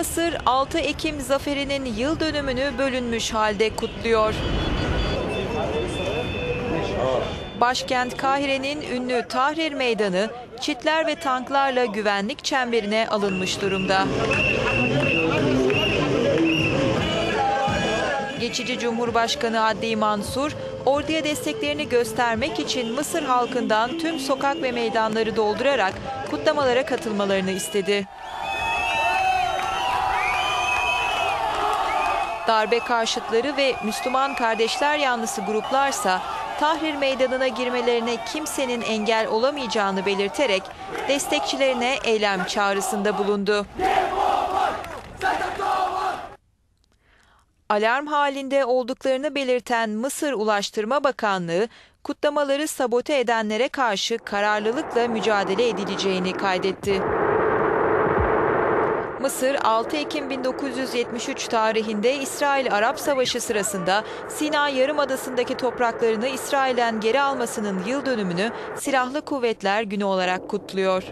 Mısır 6 Ekim zaferinin yıl dönümünü bölünmüş halde kutluyor. Başkent Kahire'nin ünlü Tahrir Meydanı çitler ve tanklarla güvenlik çemberine alınmış durumda. Geçici Cumhurbaşkanı Adli Mansur, orduya desteklerini göstermek için Mısır halkından tüm sokak ve meydanları doldurarak kutlamalara katılmalarını istedi. Darbe karşıtları ve Müslüman kardeşler yanlısı gruplarsa Tahrir Meydanı'na girmelerine kimsenin engel olamayacağını belirterek destekçilerine eylem çağrısında bulundu. Alarm halinde olduklarını belirten Mısır Ulaştırma Bakanlığı, kutlamaları sabote edenlere karşı kararlılıkla mücadele edileceğini kaydetti. Mısır 6 Ekim 1973 tarihinde İsrail-Arap Savaşı sırasında Sina Yarımadası'ndaki topraklarını İsrail'den geri almasının yıl dönümünü Silahlı Kuvvetler Günü olarak kutluyor.